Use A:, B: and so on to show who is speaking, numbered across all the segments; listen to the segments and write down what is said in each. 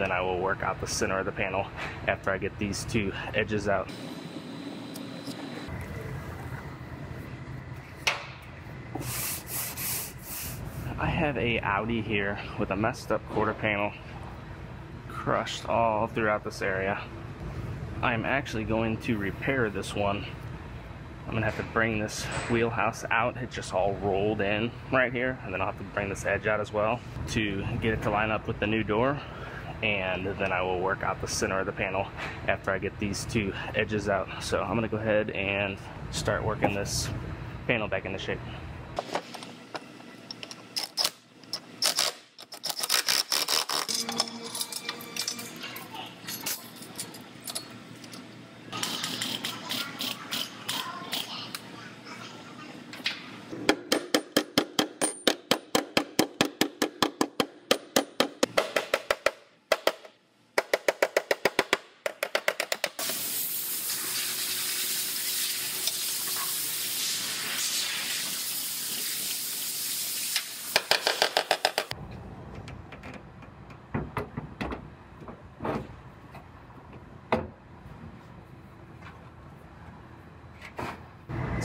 A: then I will work out the center of the panel after I get these two edges out. I have a Audi here with a messed up quarter panel crushed all throughout this area. I'm actually going to repair this one. I'm gonna have to bring this wheelhouse out. It just all rolled in right here. And then I'll have to bring this edge out as well to get it to line up with the new door. And then I will work out the center of the panel after I get these two edges out. So I'm gonna go ahead and start working this panel back into shape.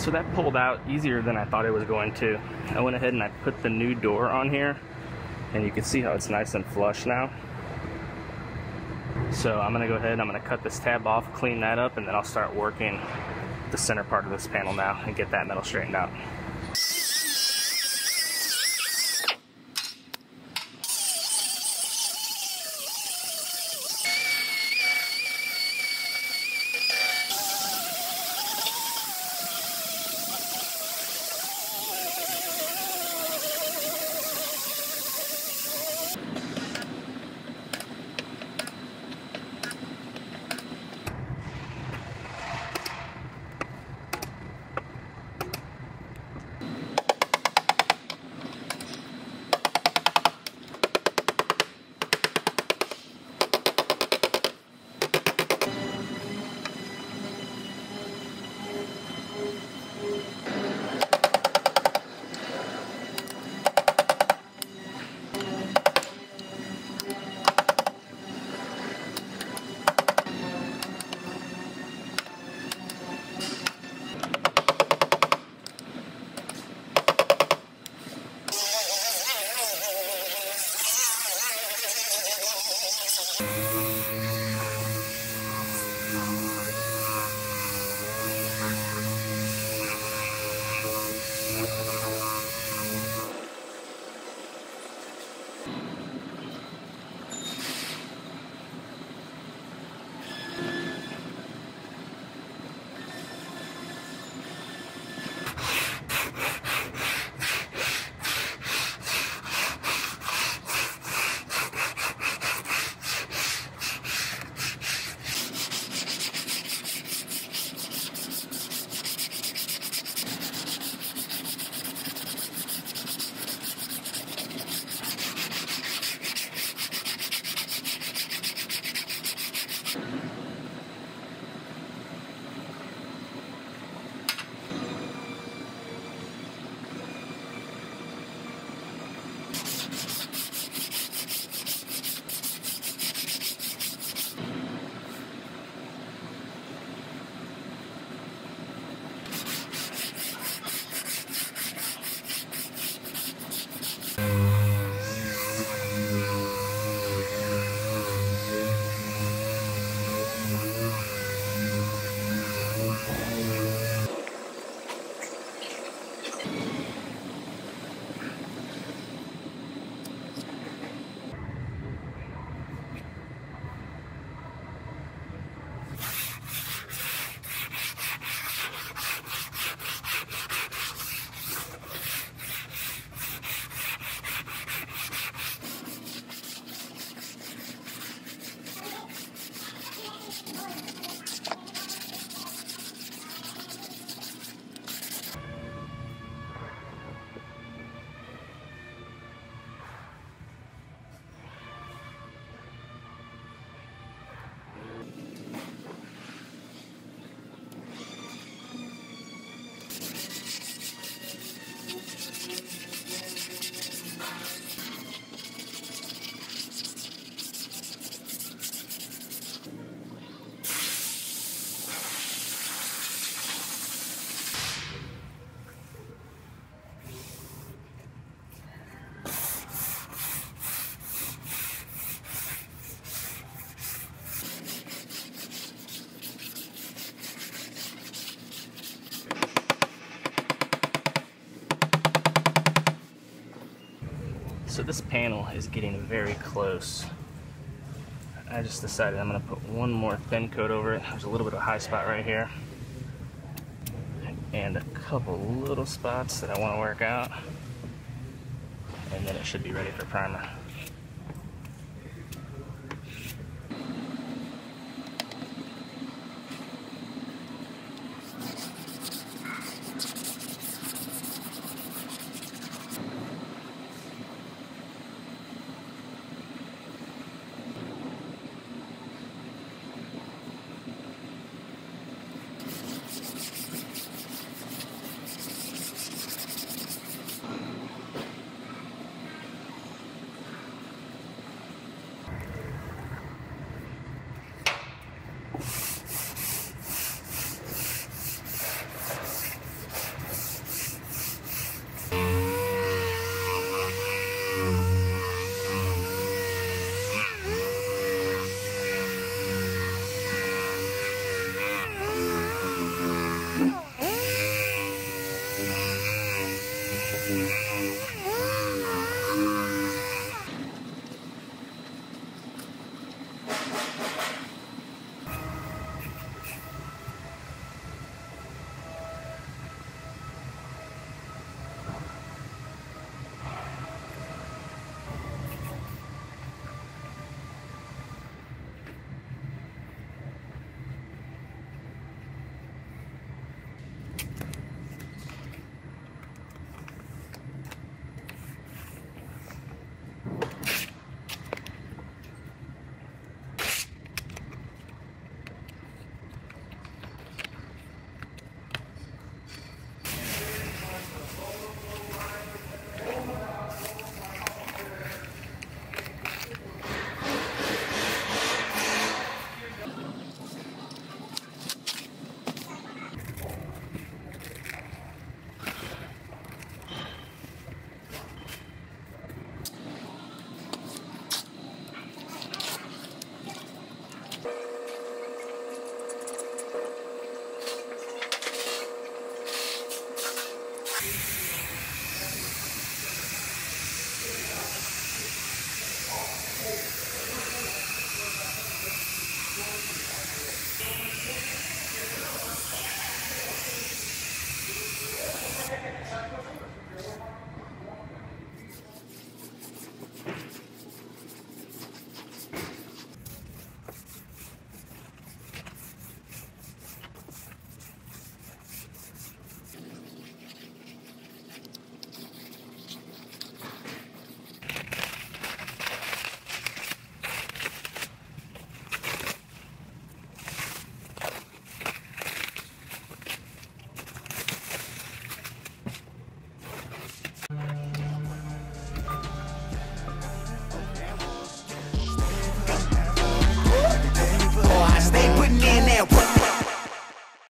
A: So that pulled out easier than I thought it was going to. I went ahead and I put the new door on here and you can see how it's nice and flush now. So I'm gonna go ahead, and I'm gonna cut this tab off, clean that up, and then I'll start working the center part of this panel now and get that metal straightened out. Panel is getting very close. I just decided I'm going to put one more thin coat over it. There's a little bit of a high spot right here. And a couple little spots that I want to work out. And then it should be ready for primer. Mm-hmm.